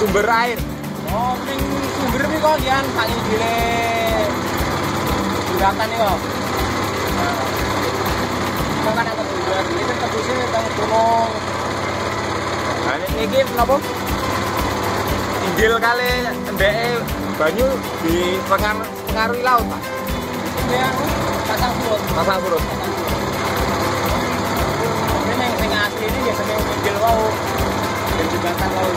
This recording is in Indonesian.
sumber air Oh, ning sumber iki kok jan sak inggile. Juratan iki kok. Ini kenapa inggil kali ndeke banyu di pengaruh pengaruhi laut pak yang pasang surut. pasang surut Ini yang sing asli ini biasanya inggil wau. Dan jembatan wau.